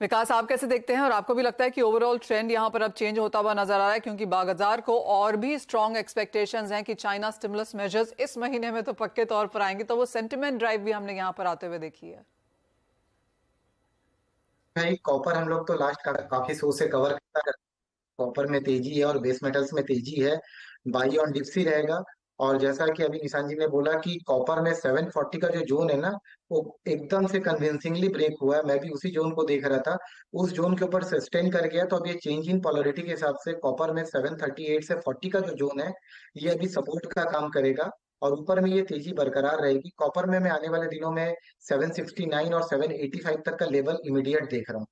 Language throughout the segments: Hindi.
विकास आप कैसे देखते हैं? और आपको भी लगता है कि ओवरऑल ट्रेंड यहाँ पर अब चेंज होता हुआ नज़र आ रहा है क्योंकि बाज़ार को और भी स्ट्रॉन्ग एक्सपेक्टेशंस हैं कि चाइना स्टिमुलस मेजर्स इस महीने में तो पक्के तौर पर आएँगे। तो वो सेंटिमेंट ड्राइव भी हमने यहाँ पर आते हुए देखी है। भाई कॉपर हम लोग तो लास्ट का, काफ़ी शो से कवर करता है। कॉपर में तेज़ी है और बेस मेटल्स में तेज़ी है। बाई ऑन डिप्सी रहेगा। और जैसा कि अभी निशान जी ने बोला कि कॉपर में 740 का जो जोन है ना, वो एकदम से कन्विंसिंगली ब्रेक हुआ है। मैं भी उसी जोन को देख रहा था। उस जोन के ऊपर सस्टेन कर गया तो अब ये चेंज इन पोलरिटी के हिसाब से कॉपर में 738 से 40 का जो जोन है, ये अभी सपोर्ट का काम करेगा। और ऊपर में ये तेज़ी बरकरार रहेगी। कॉपर में मैं आने वाले दिनों में 769 और 785 तक का लेवल इमीडिएट देख रहा हूँ।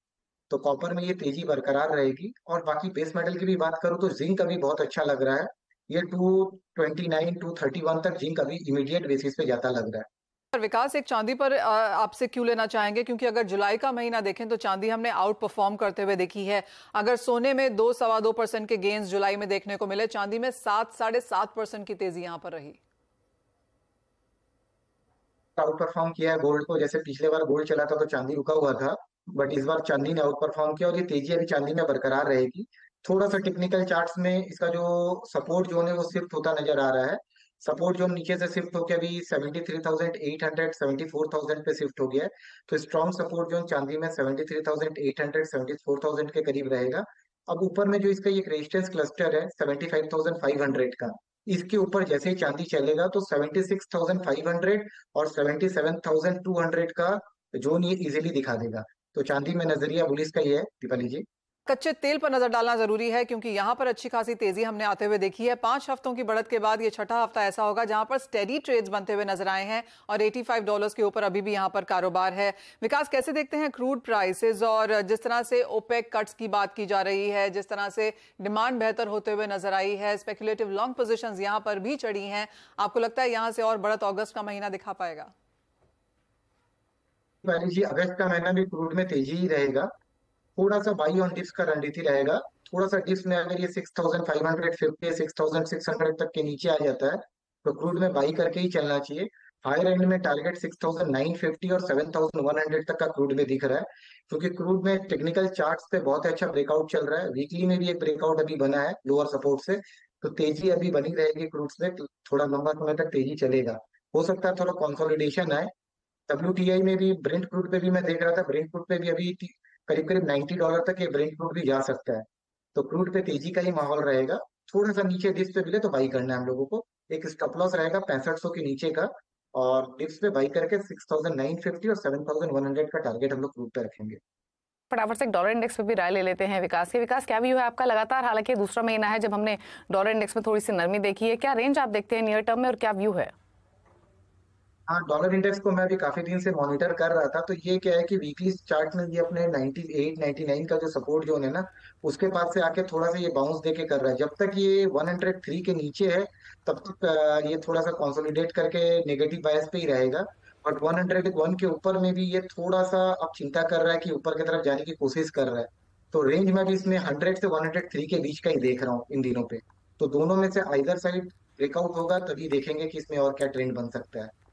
तो कॉपर में ये तेज़ी बरकरार रहेगी। और बाकी बेस मेटल की भी बात करूँ तो जिंक अभी बहुत अच्छा लग रहा है। ये two twenty nine two thirty one तक जिंक अभी इमीडिएट बेसिस पे जाता लग रहा है। विकास एक चांदी पर आपसे क्यों लेना चाहेंगे? क्योंकि अगर जुलाई का महीना देखें तो चांदी हमने आउट परफॉर्म करते हुए देखी है। अगर सोने में दो सवा दो परसेंट के गेंस जुलाई में देखने को मिले चांदी में सात साढ़े सात परसेंट की तेज़ी यहाँ पर रही। आउट परफॉर्म किया है गोल्ड को। जैसे पिछले बार गोल्ड चला था तो चांदी रुका हुआ था बट इस बार चांदी ने आउट परफॉर्म किया और ये तेज़ी अभी चांदी में बरकरार रहेगी। थोड़ा सा टेक्निकल चार्ट्स में इसका जो सपोर्ट जोन है वो शिफ्ट होता नज़र आ रहा है। सपोर्ट जोन नीचे से शिफ्ट होकर अभी 73,800 74,000 पे शिफ्ट हो गया है। तो स्ट्रॉन्ग सपोर्ट जोन चांदी में 73,800 74,000 के करीब रहेगा। अब ऊपर में जो इसका एक रेजिस्टेंस क्लस्टर है 75,500 का इसके ऊपर जैसे ही चांदी चलेगा तो 76,500 और 77,200 का जोन ये इजिली दिखा देगा। तो चांदी में नज़रिया बुलिस का ही है दीपाली जी। कच्चे तेल पर नज़र डालना ज़रूरी है, क्योंकि यहाँ पर अच्छी खासी तेज़ी हमने आते हुए देखी है। पाँच हफ्तों की बढ़त के बाद ये छठा हफ़्ता ऐसा होगा जहाँ पर स्टेडी ट्रेड्स बनते हुए नज़र आए हैं और 85 डॉलर्स के ऊपर अभी भी यहाँ पर कारोबार है। विकास कैसे देखते हैं क्रूड प्राइसेस और जिस तरह से ओपेक कट्स की बात की जा रही है, जिस तरह से डिमांड बेहतर होते हुए नज़र आई है स्पेकुलेटिव लॉन्ग पोजिशन यहाँ पर भी चढ़ी है। आपको लगता है यहाँ से और बढ़त अगस्त का महीना दिखा पाएगा? जी, अगस्त का महीना भी क्रूड में तेज़ी ही रहेगा। थोड़ा सा बाई ऑन डिप्स का रणनीति रहेगा। थोड़ा सा डिप्स में अगर ये six thousand five hundred fifty six thousand six hundred तक के नीचे आ जाता है तो क्रूड में बाई करके ही चलना चाहिए। हायर एंड में target six thousand nine fifty और सेवन थाउज़ेंड वन हंड्रेड तक का क्रूड में दिख रहा है। क्योंकि क्रूड में टेक्निकल चार्ट्स पे बहुत अच्छा ब्रेकआउट चल रहा है। वीकली में भी एक ब्रेकआउट अभी बना है लोअर सपोर्ट से। तो तेज़ी अभी बनी रहेगी क्रूड में थोड़ा लंबा समय तक तेज़ी चलेगा। हो सकता है थोड़ा कॉन्सोलिडेशन आए। डब्ल्यूटीआई में भी ब्रेंट क्रूड पे भी मैं देख रहा था। ब्रेंट क्रूड पे भी अभी करीब करीब 90 डॉलर तक ये ब्रेंट क्रूड भी जा सकता है। तो क्रूड पे तेज़ी का ही माहौल रहेगा। थोड़ा सा नीचे डिप्स पे मिले तो बाई करना है हम लोगों को। एक स्टॉप लॉस रहेगा पैंसठ के नीचे का और डिप्स पे बाई करके सिक्स थाउज़ेंड नाइन फिफ्टी और सेवन थाउज़ेंड वन हंड्रेड का टारगेट हम लोग क्रूड पे रखेंगे। फटाफट से डॉलर इंडेक्स पे भी राय ले लेते हैं विकास के। विकास, क्या व्यू है आपका लगातार? हालाँकि दूसरा महीना है जब हमने डॉलर इंडेक्स में थोड़ी सी नरमी देखी है। क्या रेंज आप देखते हैं नियर टर्म में और क्या व्यू है? हाँ डॉलर इंडेक्स को मैं भी काफ़ी दिन से मॉनिटर कर रहा था तो ये क्या है कि वीकली चार्ट में ये अपने 98 99 का जो सपोर्ट जोन है ना, उसके पास से आके थोड़ा सा ये बाउंस देके कर रहा है। जब तक ये 103 के नीचे है, तब तक ये थोड़ा सा कंसोलिडेट करके नेगेटिव बायस पे ही रहेगा। बट 101 के ऊपर में भी ये थोड़ा सा अब चिंता कर रहा है कि ऊपर की तरफ़ जाने की कोशिश कर रहा है। तो रेंज में भी इसमें हंड्रेड से वन के बीच का ही देख रहा हूँ इन दिनों पे। तो दोनों में से आइदर साइड ब्रेकआउट होगा, तभी देखेंगे कि इसमें और क्या ट्रेंड बन सकता है।